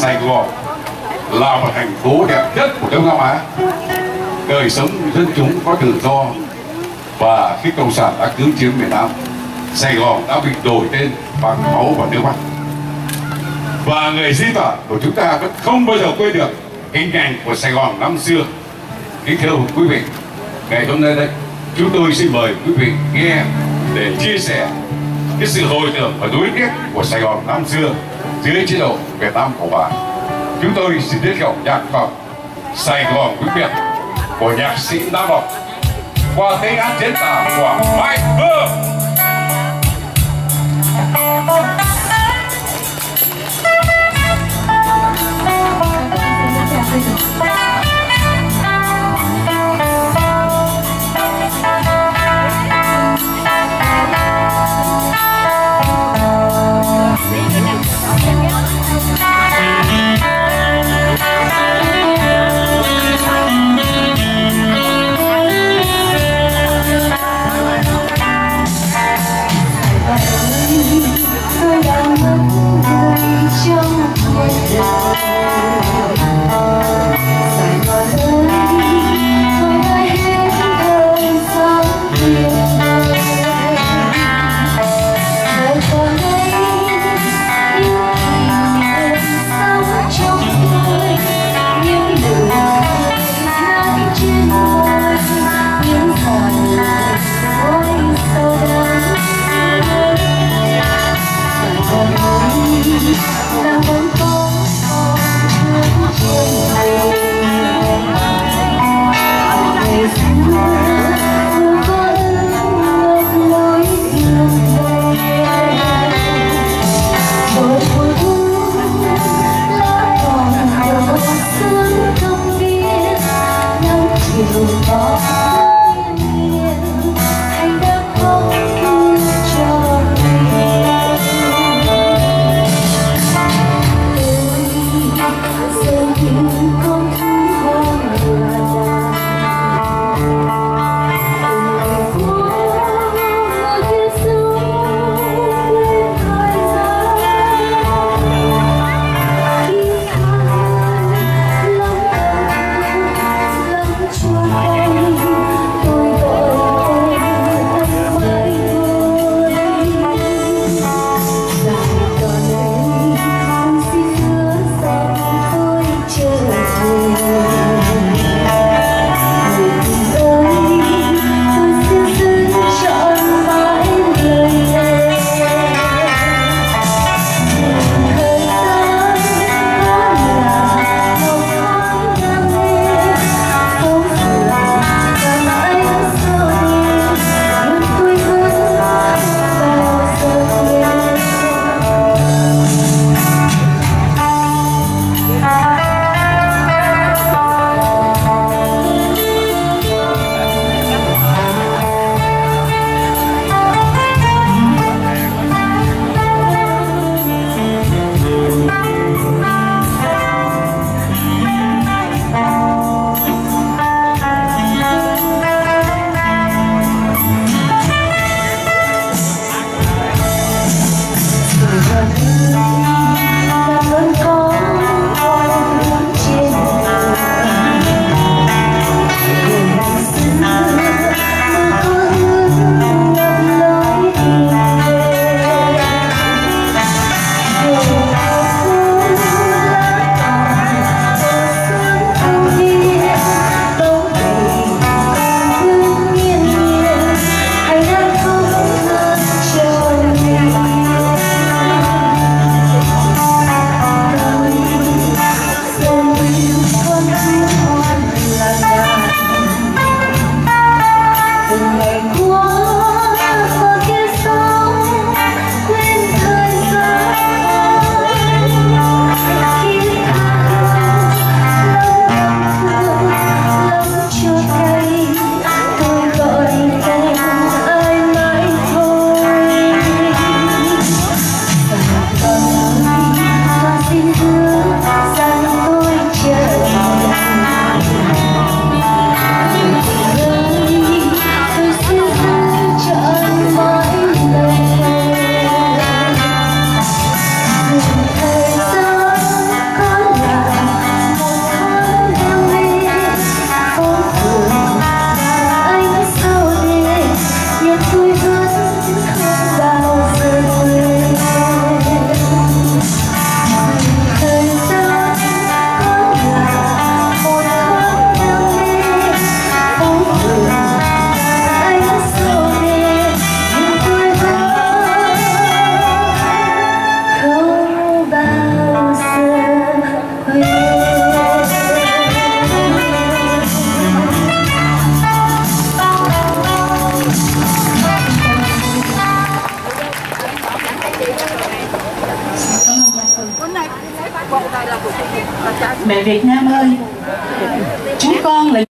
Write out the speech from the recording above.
Sài Gòn là một thành phố đẹp nhất của Đông Nam Á. Đời sống dân chúng có tự do và khi cộng sản đã cưỡng chiếm miền Nam. Sài Gòn đã bị đổi tên bằng máu và nước mắt. Và người di tản của chúng ta vẫn không bao giờ quên được hình ảnh của Sài Gòn năm xưa. Kính thưa quý vị, ngày hôm nay đây, chúng tôi xin mời quý vị nghe để chia sẻ cái sự hồi tưởng và đối tiếc của Sài Gòn năm xưa dưới chế độ Việt Nam của bà chúng tôi xin giới thiệu nhạc phẩm Sài Gòn quý Việt của nhạc sĩ Nam Ngọc qua tiếng hát diễn tả của Mai Phương. Mẹ Việt Nam ơi, chúng con là